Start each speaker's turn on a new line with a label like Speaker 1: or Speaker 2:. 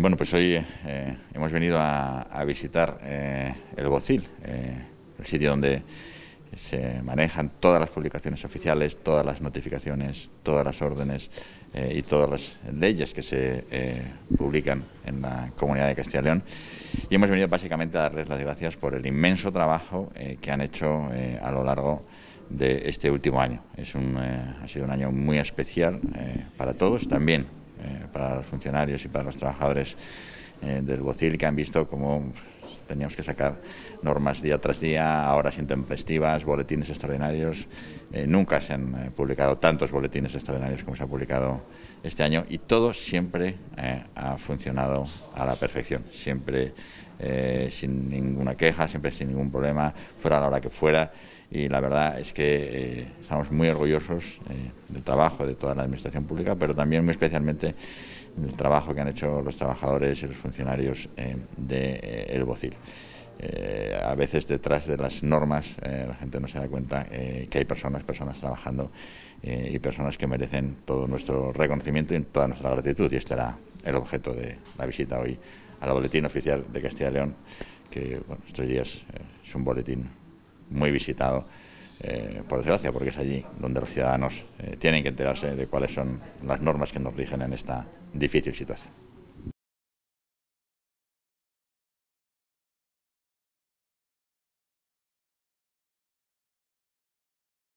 Speaker 1: Bueno, pues hoy eh, hemos venido a, visitar eh, el Bocil, eh, el sitio donde se manejan todas las publicaciones oficiales, todas las notificaciones, todas las órdenes y todas las leyes que se publican en la Comunidad de Castilla y León. Y hemos venido básicamente a darles las gracias por el inmenso trabajo que han hecho a lo largo de este último año. Es un, ha sido un año muy especial para todos, también para los funcionarios y para los trabajadores eh, del BOCIL que han visto cómo teníamos que sacar normas día tras día, a horas intempestivas, boletines extraordinarios. Eh, nunca se han eh, publicado tantos boletines extraordinarios como se ha publicado este año y todo siempre eh, ha funcionado a la perfección, siempre sin ninguna queja, siempre sin ningún problema, fuera a la hora que fuera. Y la verdad es que estamos muy orgullosos del trabajo de toda la Administración Pública, pero también muy especialmente del trabajo que han hecho los trabajadores y los funcionarios eh, de eh, El Bocil. Eh, a veces detrás de las normas eh, la gente no se da cuenta que hay personas, personas trabajando y personas que merecen todo nuestro reconocimiento y toda nuestra gratitud. Y este era el objeto de la visita hoy al boletín oficial de Castilla y León, que bueno, estos días es un boletín muy visitado, eh, por desgracia, porque es allí donde los ciudadanos eh, tienen que enterarse de cuáles son las normas que nos rigen en esta difícil situación.